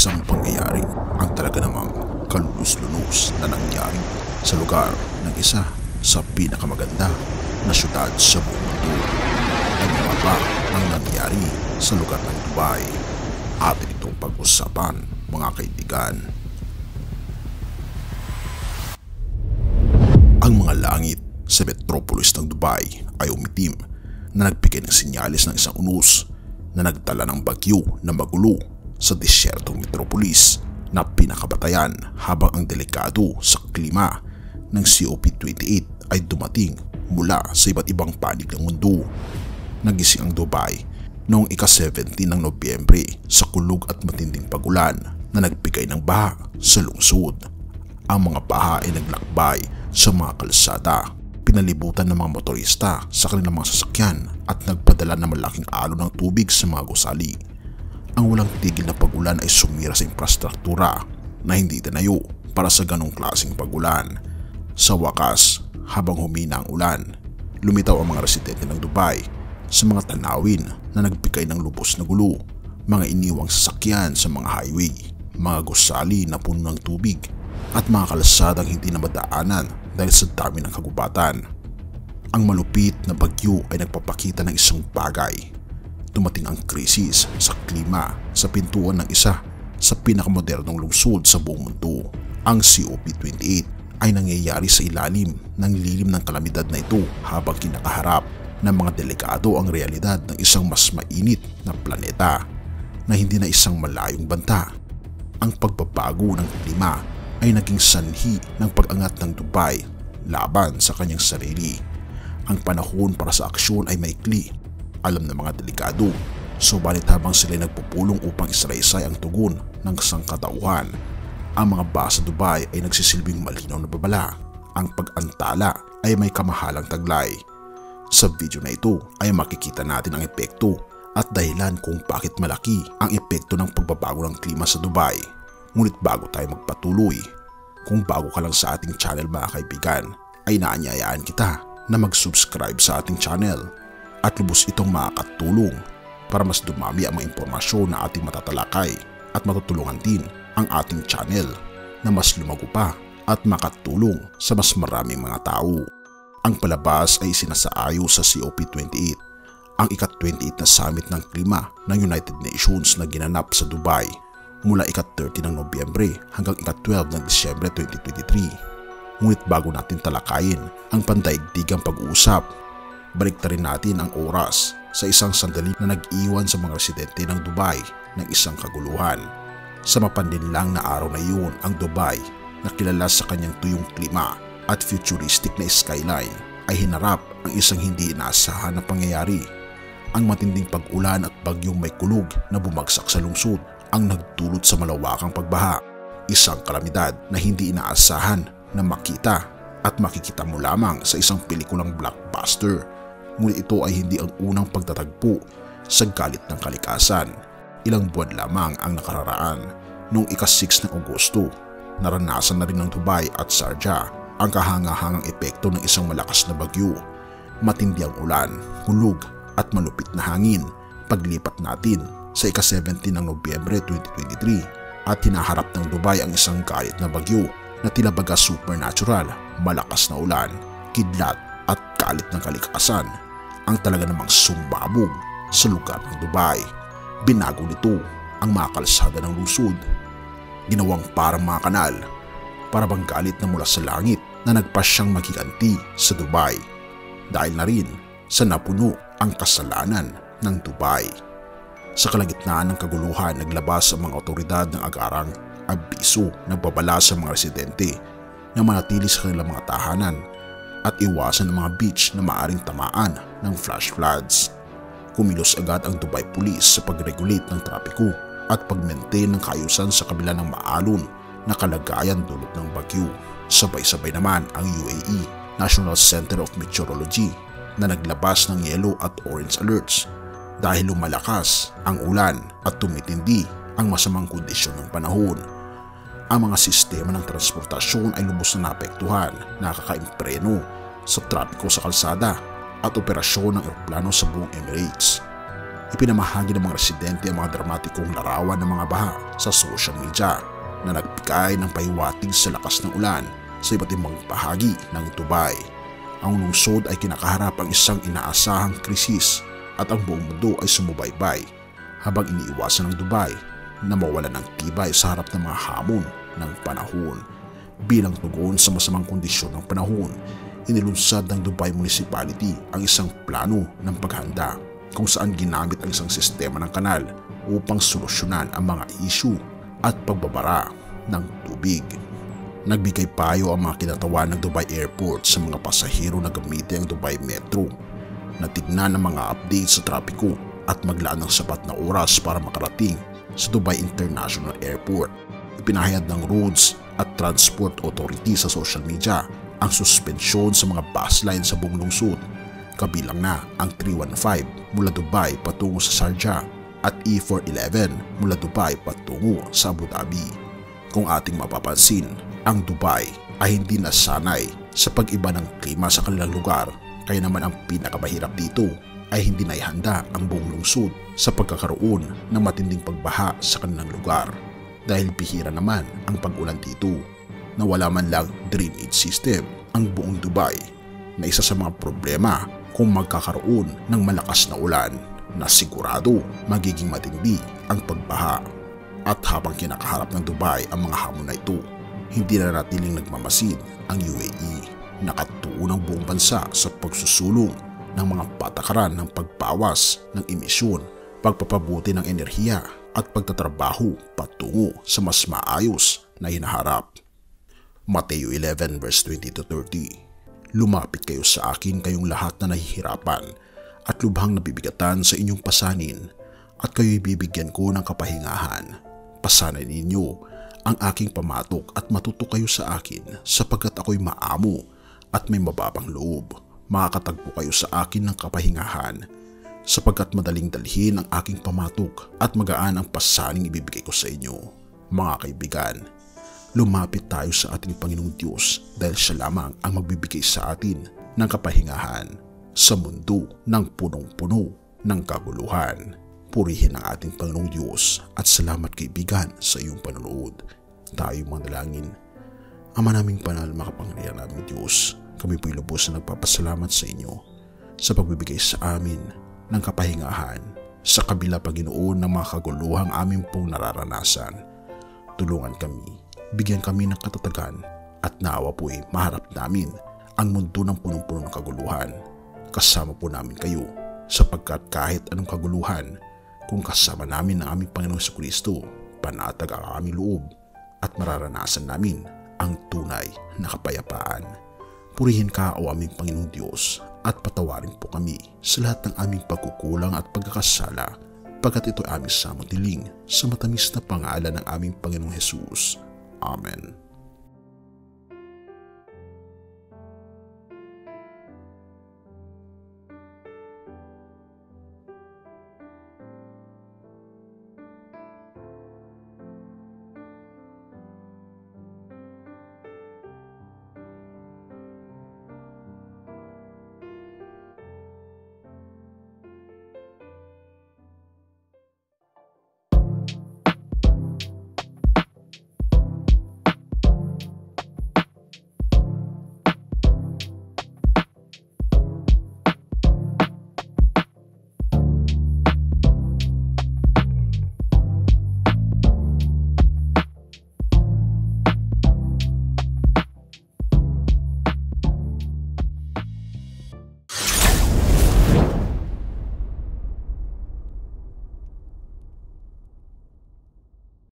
isang pangyayari ang talaga namang kalulus-lunos na nangyari sa lugar ng isa sa pinakamaganda na syudad sa buong mundo. Ano nga ba ang nangyari sa lugar ng Dubai? Atin itong pag-usapan mga kaibigan. Ang mga langit sa metropolis ng Dubai ay umitim na nagbigay ng sinyalis ng isang unos na nagtala ng bagyo na magulo sa disyertong metropolis na pinakabatayan habang ang delikado sa klima ng COP28 ay dumating mula sa iba't ibang panig ng mundo. Nagising ang Dubai noong ika-17 ng Nobyembre sa kulog at matinding pagulan na nagbigay ng baha sa lungsod. Ang mga baha ay naglakbay sa mga kalsada, pinalibutan ng mga motorista sa kanilang mga sasakyan at nagpadala ng malaking alo ng tubig sa mga gusali. Ang walang tigil na pagulan ay sumira sa infrastruktura na hindi tinayo para sa ganong klaseng pagulan. Sa wakas, habang humina ang ulan, lumitaw ang mga residente ng Dubai sa mga tanawin na nagbigay ng lubos na gulo, mga iniwang sasakyan sa mga highway, mga gusali na puno ng tubig at mga kalsadang hindi na madaanan dahil sa dami ng kagubatan. Ang malupit na bagyo ay nagpapakita ng isang bagay. Dumating ang krisis sa klima sa pintuan ng isa sa pinakamodernong lungsod sa buong mundo. Ang COP28 ay nangyayari sa ilalim ng lilim ng kalamidad na ito habang kinakaharap ng mga delikado ang realidad ng isang mas mainit na planeta na hindi na isang malayong banta. Ang pagbabago ng klima ay naging sanhi ng pag-angat ng Dubai laban sa kanyang sarili ang panahon para sa aksyon ay maikli. Alam ng mga delikado. Subalit habang sila nagpupulong upang isaraysay ang tugon ng sangkatauhan, ang mga basa sa Dubai ay nagsisilbing malinaw na babala. Ang pag-antala ay may kamahalang taglay. Sa video na ito ay makikita natin ang epekto at dahilan kung bakit malaki ang epekto ng pagbabago ng klima sa Dubai. Ngunit bago tayo magpatuloy, kung bago ka lang sa ating channel mga kaibigan, ay naanyayaan kita na mag-subscribe sa ating channel at lubos itong makakatulong para mas dumami ang mga impormasyon na ating matatalakay at matutulungan din ang ating channel na mas lumago pa at makatulong sa mas maraming mga tao. Ang palabas ay sinasaayo sa COP28, ang ikat-28 na summit ng klima ng United Nations na ginanap sa Dubai mula ikat-30 ng Nobyembre hanggang ikat-12 ng Disyembre 2023 Ngunit bago natin talakayin ang pandaigdigang pag-uusap, baliktarin natin ang oras sa isang sandali na nag-iwan sa mga residente ng Dubai ng isang kaguluhan. Sa mapandinlang na araw na iyon ang Dubai na kilala sa kanyang tuyong klima at futuristic na skyline ay hinarap ang isang hindi inaasahan na pangyayari. Ang matinding pag-ulan at bagyong may kulog na bumagsak sa lungsod ang nagdulot sa malawakang pagbaha. Isang kalamidad na hindi inaasahan na makita at makikita mo lamang sa isang pelikulang blockbuster. Ngunit ito ay hindi ang unang pagtatagpo sa galit ng kalikasan. Ilang buwan lamang ang nakararaan noong ika-6 ng Agosto. Naranasan na rin ng Dubai at Sharjah ang kahangahangang epekto ng isang malakas na bagyo. Matindi ang ulan, hulog at malupit na hangin paglipat natin sa ika-17 ng Nobyembre 2023 at hinaharap ng Dubai ang isang galit na bagyo na tila baga supernatural, malakas na ulan, kidlat at kalit ng kalikasan ang talaga namang sumbabog sa lugar ng Dubai. Binago nito ang mga kalsada ng lungsod. Ginawang parang mga kanal para bang galit na mula sa langit na nagpasyang magiganti sa Dubai dahil na rin sa napuno ang kasalanan ng Dubai. Sa kalagitnaan ng kaguluhan naglabas ang mga otoridad ng agarang abiso nagbabala sa mga residente na manatili sa kanilang mga tahanan at iwasan ang mga beach na maaring tamaan ng flash floods. Kumilos agad ang Dubai Police sa pag-regulate ng trapiko at pag-maintain ng kayusan sa kabila ng maalon na kalagayan dulot ng bagyo. Sabay-sabay naman ang UAE National Center of Meteorology na naglabas ng yellow at orange alerts dahil lumalakas ang ulan at tumitindi ang masamang kondisyon ng panahon ang mga sistema ng transportasyon ay lubos na naapektuhan, nakakaimpreno sa trapiko sa kalsada at operasyon ng eroplano sa buong Emirates. Ipinamahagi ng mga residente ang mga dramatikong larawan ng mga baha sa social media na nagbigay ng pahiwatig sa lakas ng ulan sa iba't ibang bahagi ng Dubai. Ang lungsod ay kinakaharap ang isang inaasahang krisis at ang buong mundo ay sumubaybay habang iniiwasan ng Dubai na mawala ng tibay sa harap ng mga hamon ng panahon. Bilang tugon sa masamang kondisyon ng panahon, inilunsad ng Dubai Municipality ang isang plano ng paghanda kung saan ginamit ang isang sistema ng kanal upang solusyonan ang mga issue at pagbabara ng tubig. Nagbigay payo ang mga kinatawan ng Dubai Airport sa mga pasahero na gamitin ang Dubai Metro na tignan ang mga updates sa trapiko at maglaan ng sapat na oras para makarating sa Dubai International Airport. Ipinahayad ng Roads at Transport Authority sa social media ang suspensyon sa mga bus line sa buong lungsod. Kabilang na ang 315 mula Dubai patungo sa Sharjah at E411 mula Dubai patungo sa Abu Dhabi. Kung ating mapapansin, ang Dubai ay hindi nasanay sa pag-iba ng klima sa kanilang lugar kaya naman ang pinakamahirap dito ay hindi naihanda ang buong lungsod sa pagkakaroon ng matinding pagbaha sa kanilang lugar dahil bihira naman ang pag-ulan dito na wala man lang drainage system ang buong Dubai na isa sa mga problema kung magkakaroon ng malakas na ulan na sigurado magiging matindi ang pagbaha. At habang kinakaharap ng Dubai ang mga hamon na ito, hindi na natiling nagmamasid ang UAE. Nakatuon ang buong bansa sa pagsusulong ng mga patakaran ng pagbawas ng emisyon, pagpapabuti ng enerhiya at pagtatrabaho patungo sa mas maayos na hinaharap. Mateo 11 verse 20 to 30 Lumapit kayo sa akin kayong lahat na nahihirapan at lubhang nabibigatan sa inyong pasanin at kayo'y bibigyan ko ng kapahingahan. Pasanay ninyo ang aking pamatok at matuto kayo sa akin sapagkat ako'y maamo at may mababang loob. Makakatagpo kayo sa akin ng kapahingahan sapagkat madaling dalhin ang aking pamatok at magaan ang pasaning ibibigay ko sa inyo. Mga kaibigan, lumapit tayo sa ating Panginoong Diyos dahil siya lamang ang magbibigay sa atin ng kapahingahan sa mundo ng punong-puno ng kaguluhan. Purihin ang ating Panginoong Diyos at salamat kaibigan sa iyong panonood. Tayo manalangin. Ama naming panal makapangyarihan naming Diyos, kami po'y lubos na nagpapasalamat sa inyo sa pagbibigay sa amin ng kapahingahan sa kabila Panginoon ng mga kaguluhang aming pong nararanasan. Tulungan kami, bigyan kami ng katatagan at naawa po'y maharap namin ang mundo ng punong-puno ng kaguluhan. Kasama po namin kayo sapagkat kahit anong kaguluhan, kung kasama namin ang aming Panginoong sa Kristo, panatag ang aming loob at mararanasan namin ang tunay na kapayapaan. Purihin ka o aming Panginoong Diyos at patawarin po kami sa lahat ng aming pagkukulang at pagkakasala pagkat ito aming samatiling sa matamis na pangalan ng aming Panginoong Hesus. Amen.